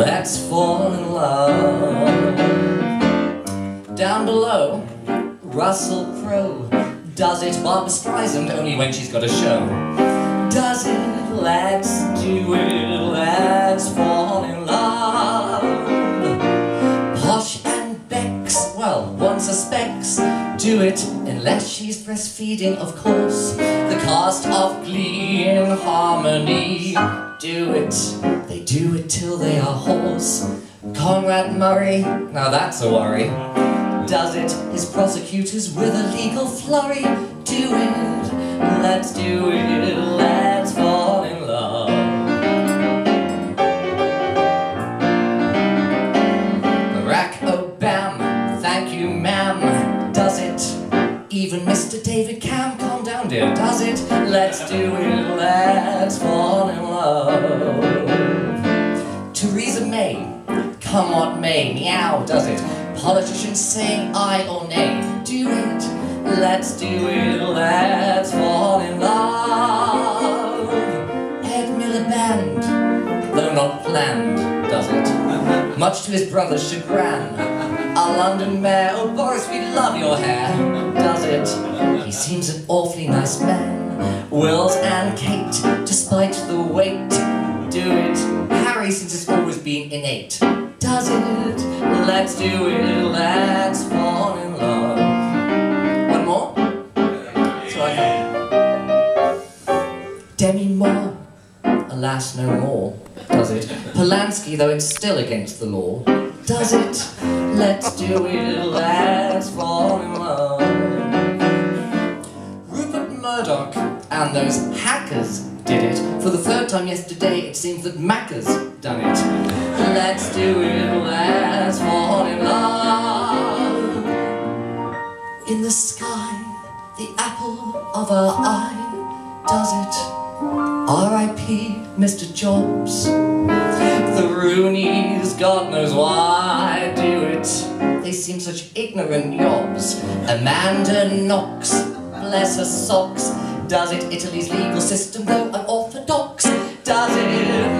let's fall in love. Down below, Russell Crowe does it. Barbra Streisand only when she's got a show. Does it? Let's do it. Let's fall in love. Posh and Becks, well, one suspects. Do it unless she's breastfeeding, of course. The cast of Glee in harmony. Do it. Do it till they are hoarse. Conrad Murray, now that's a worry does it. His prosecutors with a legal flurry do it. Let's do it. Let's fall in love. Barack Obama, thank you, ma'am. Does it? Even Mr. David Cam, calm down, dear. Does it? Let's do it. Let's fall come what may, meow. Does it? Politicians saying aye or nay. Do it. Let's do it. Let's fall in love. Ed Miliband, though not planned, does it? Much to his brother's chagrin. Our London mayor, oh Boris, we love your hair, does it? He seems an awfully nice man. Wills and Kate, despite the weight, do it. Harry, since it's always been innate, does it? Let's do it, let's fall in love. One more? So I can. Demi Moore, alas, no more, does it? Polanski, though it's still against the law, does it? Let's do it, let's fall in love. Rupert Murdoch and those hackers did it. For the third time yesterday, it seems that Macca's done it. Let's do it, let's fall in love. In the sky, the apple of our eye does it. R.I.P. Mr. Jobs. The Rooneys, God knows why, do it. They seem such ignorant yobs. Amanda Knox, bless her socks, does it. Italy's legal system, though unorthodox, does it.